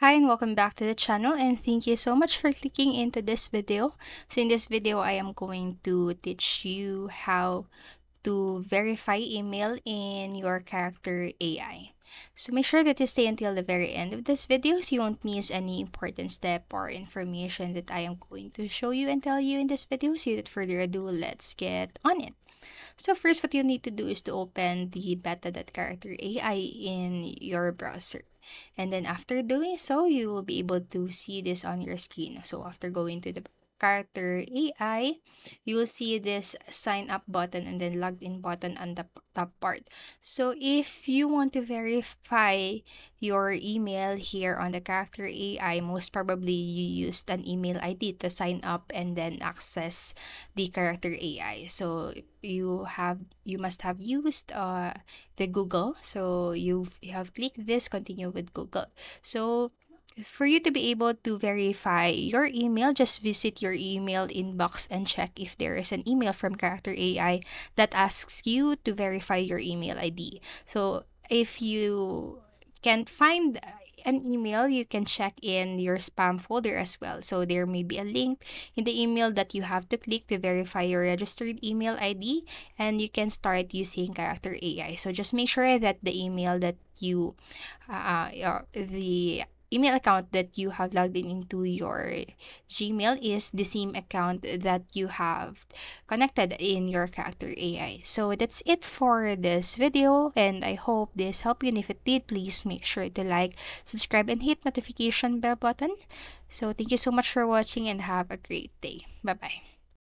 Hi and welcome back to the channel and thank you so much for clicking into this video. So in this video, I am going to teach you how to verify email in your character AI. So make sure that you stay until the very end of this video so you won't miss any important step or information that I am going to show you and tell you in this video. So without further ado, let's get on it. So first, what you need to do is to open the beta.character AI in your browser. And then after doing so, you will be able to see this on your screen. So after going to the character AI, you will see this sign up button and then logged in button on the top part. So if you want to verify your email here on the character AI, most probably you used an email ID to sign up and then access the character AI. So you have you must have used uh the Google. So you have clicked this continue with Google. So for you to be able to verify your email, just visit your email inbox and check if there is an email from Character AI that asks you to verify your email ID. So if you can't find an email, you can check in your spam folder as well. So there may be a link in the email that you have to click to verify your registered email ID and you can start using Character AI. So just make sure that the email that you uh, the email account that you have logged in into your Gmail is the same account that you have connected in your character AI. So that's it for this video and I hope this helped you and if it did please make sure to like, subscribe and hit notification bell button. So thank you so much for watching and have a great day. Bye bye.